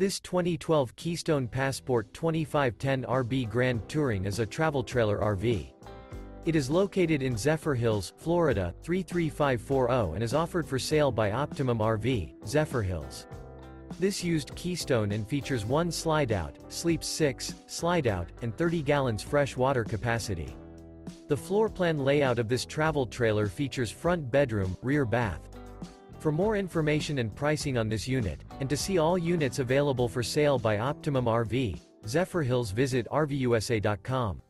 This 2012 Keystone Passport 2510 RB Grand Touring is a travel trailer RV. It is located in Zephyrhills, Florida, 33540 and is offered for sale by Optimum RV, Zephyrhills. This used Keystone and features one slide-out, sleeps 6, slide-out, and 30 gallons fresh water capacity. The floor plan layout of this travel trailer features front bedroom, rear bath. For more information and pricing on this unit, and to see all units available for sale by Optimum RV, Zephyrhills visit RVUSA.com.